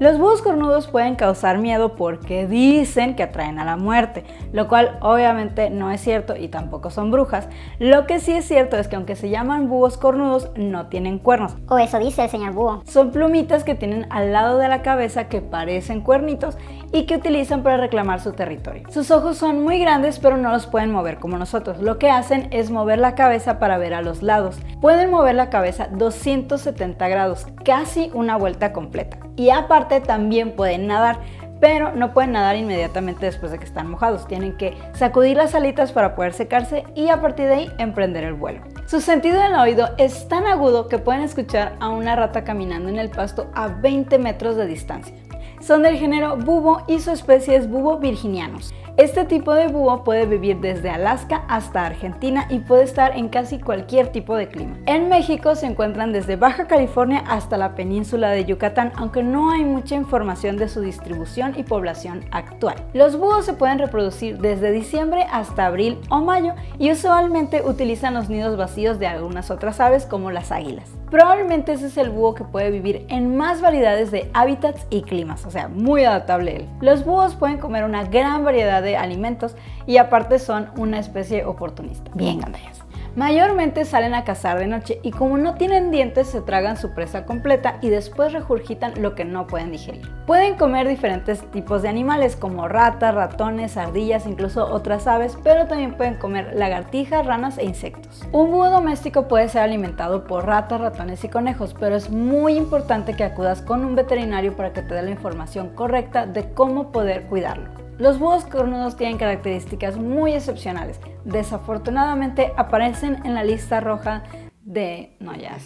Los búhos cornudos pueden causar miedo porque dicen que atraen a la muerte, lo cual obviamente no es cierto y tampoco son brujas. Lo que sí es cierto es que aunque se llaman búhos cornudos, no tienen cuernos. O eso dice el señor búho. Son plumitas que tienen al lado de la cabeza que parecen cuernitos y que utilizan para reclamar su territorio. Sus ojos son muy grandes pero no los pueden mover como nosotros. Lo que hacen es mover la cabeza para ver a los lados. Pueden mover la cabeza 270 grados, casi una vuelta completa. Y aparte también pueden nadar, pero no pueden nadar inmediatamente después de que están mojados. Tienen que sacudir las alitas para poder secarse y a partir de ahí emprender el vuelo. Su sentido del oído es tan agudo que pueden escuchar a una rata caminando en el pasto a 20 metros de distancia. Son del género bubo y su especie es bubo virginianos. Este tipo de búho puede vivir desde Alaska hasta Argentina y puede estar en casi cualquier tipo de clima. En México se encuentran desde Baja California hasta la península de Yucatán, aunque no hay mucha información de su distribución y población actual. Los búhos se pueden reproducir desde diciembre hasta abril o mayo y usualmente utilizan los nidos vacíos de algunas otras aves como las águilas. Probablemente ese es el búho que puede vivir en más variedades de hábitats y climas, o sea, muy adaptable él. Los búhos pueden comer una gran variedad de alimentos y aparte son una especie oportunista. Bien, gandallas. Mayormente salen a cazar de noche y como no tienen dientes se tragan su presa completa y después regurgitan lo que no pueden digerir. Pueden comer diferentes tipos de animales como ratas, ratones, ardillas, incluso otras aves, pero también pueden comer lagartijas, ranas e insectos. Un búho doméstico puede ser alimentado por ratas, ratones y conejos, pero es muy importante que acudas con un veterinario para que te dé la información correcta de cómo poder cuidarlo. Los búhos cornudos tienen características muy excepcionales. Desafortunadamente aparecen en la lista roja de... No, ya.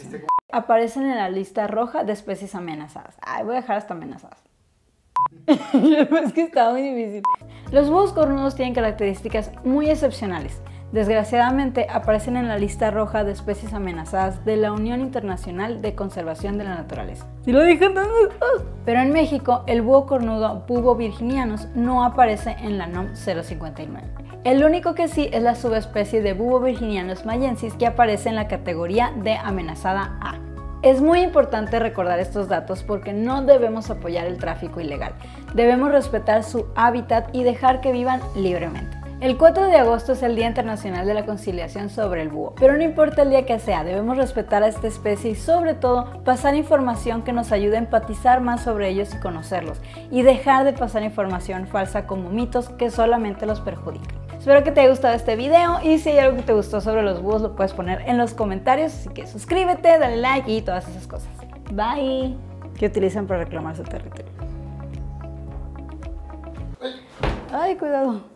Aparecen en la lista roja de especies amenazadas. Ay, voy a dejar hasta amenazadas. es que está muy difícil. Los búhos cornudos tienen características muy excepcionales. Desgraciadamente aparecen en la lista roja de especies amenazadas de la Unión Internacional de Conservación de la Naturaleza. Si lo dije Pero en México, el búho cornudo Bubo virginianus no aparece en la NOM 059. El único que sí es la subespecie de Bubo virginianus mayensis que aparece en la categoría de amenazada A. Es muy importante recordar estos datos porque no debemos apoyar el tráfico ilegal. Debemos respetar su hábitat y dejar que vivan libremente. El 4 de agosto es el Día Internacional de la Conciliación sobre el Búho, pero no importa el día que sea, debemos respetar a esta especie y sobre todo pasar información que nos ayude a empatizar más sobre ellos y conocerlos, y dejar de pasar información falsa como mitos que solamente los perjudican. Espero que te haya gustado este video y si hay algo que te gustó sobre los búhos lo puedes poner en los comentarios, así que suscríbete, dale like y todas esas cosas. Bye. ¿Qué utilizan para reclamar su territorio? Ay, cuidado.